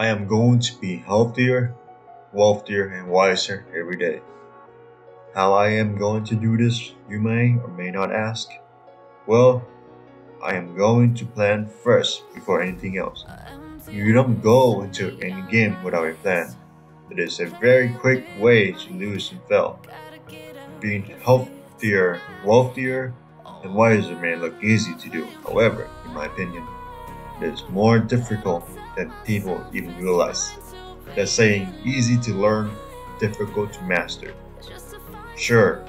I am going to be healthier, wealthier, and wiser every day. How I am going to do this, you may or may not ask. Well, I am going to plan first before anything else. You don't go into any game without a plan. It is a very quick way to lose and fail. Being healthier, wealthier, and wiser may look easy to do. However, in my opinion, is more difficult than people even realize. That saying easy to learn, difficult to master. Sure,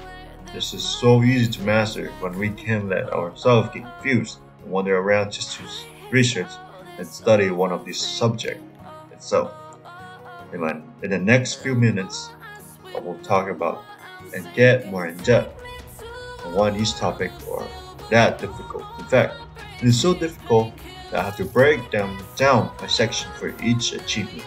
this is so easy to master when we can let ourselves get confused and wander around just to research and study one of these subjects itself. In, my, in the next few minutes, I will talk about and get more in depth on one each topic or that difficult. In fact, it is so difficult I have to break them down by section for each achievement.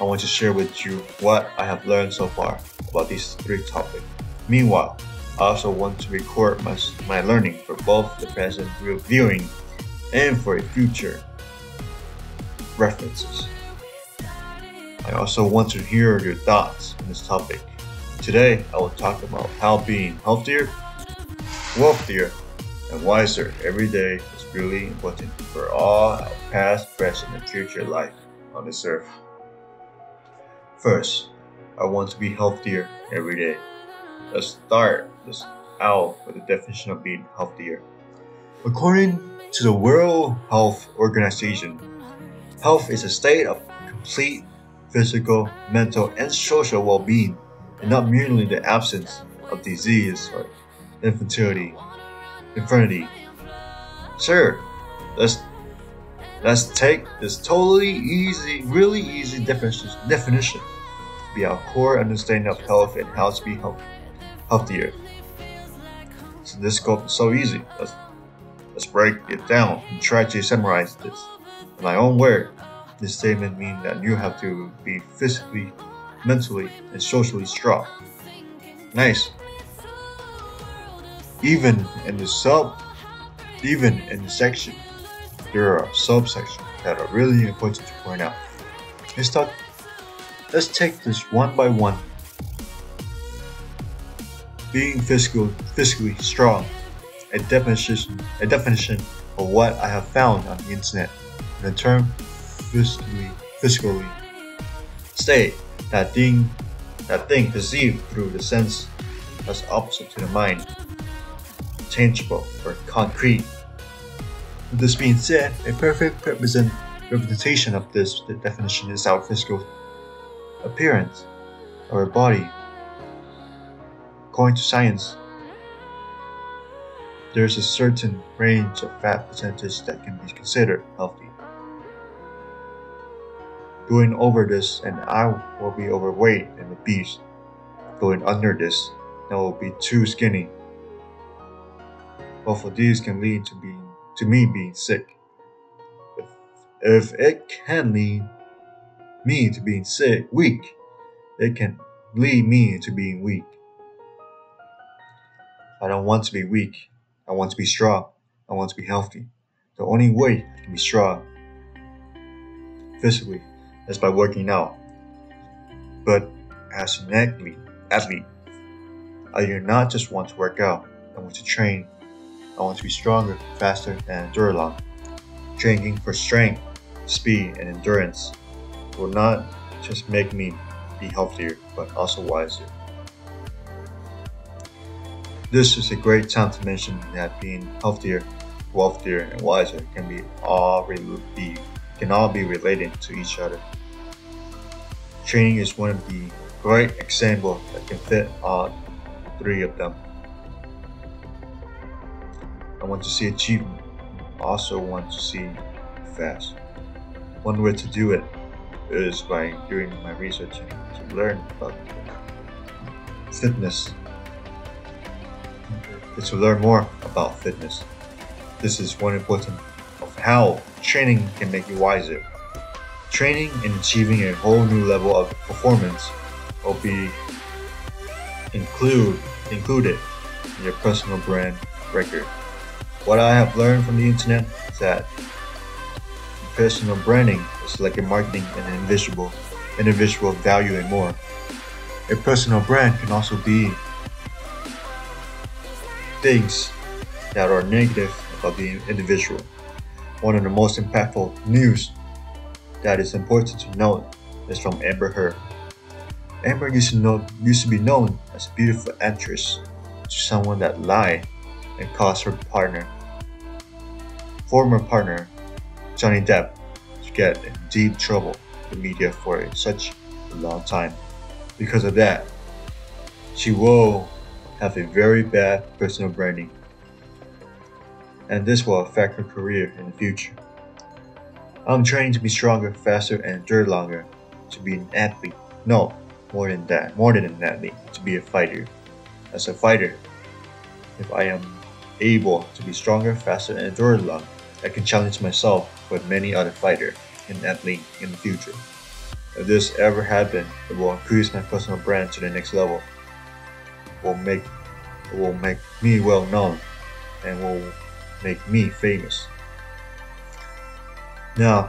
I want to share with you what I have learned so far about these three topics. Meanwhile, I also want to record my, my learning for both the present viewing and for future references. I also want to hear your thoughts on this topic. Today, I will talk about how being healthier, wealthier, and wiser every day is really important for all our past, present, and future life on this earth. First, I want to be healthier every day. Let's start this out with the definition of being healthier. According to the World Health Organization, health is a state of complete physical, mental, and social well being, and not merely the absence of disease or infertility. Infinity. Sure, let's let's take this totally easy, really easy definition definition to be our core understanding of health and how to be health, healthier. So this scope is so easy. Let's let's break it down and try to summarize this. In my own word, this statement means that you have to be physically, mentally, and socially strong. Nice. Even in the sub, even in the section, there are subsections that are really important to point out. Let's talk. Let's take this one by one. Being physical, physically strong, a definition, a definition of what I have found on the internet. The term physically, physically state that thing, that thing perceived through the sense as opposite to the mind tangible or concrete. With this being said, a perfect represent, representation of this definition is our physical appearance, our body. According to science, there is a certain range of fat percentage that can be considered healthy. Going over this, and I will be overweight and obese. Going under this, I will be too skinny both of these can lead to being to me being sick. If, if it can lead me to being sick, weak, it can lead me to being weak. I don't want to be weak. I want to be strong. I want to be healthy. The only way I can be strong physically is by working out. But as an athlete, athlete, I do not just want to work out. I want to train I want to be stronger, faster, and endure. Training for strength, speed, and endurance will not just make me be healthier, but also wiser. This is a great time to mention that being healthier, wealthier, and wiser can be all be can all be related to each other. Training is one of the great examples that can fit all three of them. I want to see achievement. I also want to see fast. One way to do it is by doing my research and to learn about fitness. It's to learn more about fitness. This is one important of how training can make you wiser. Training and achieving a whole new level of performance will be include included in your personal brand record. What I have learned from the internet is that personal branding is like a marketing and invisible, invisible value and more. A personal brand can also be things that are negative about the individual. One of the most impactful news that is important to note is from Amber Heard. Amber used to, know, used to be known as a beautiful actress to someone that lied and caused her partner, former partner, Johnny Depp, to get in deep trouble with the media for such a long time. Because of that, she will have a very bad personal branding, and this will affect her career in the future. I'm training to be stronger, faster, and endure longer, to be an athlete. No, more than that, more than an athlete, to be a fighter. As a fighter, if I am able to be stronger, faster, and endure longer, I can challenge myself with many other fighters and athletes in the future. If this ever happens, it will increase my personal brand to the next level. It will make it will make me well known and will make me famous. Now,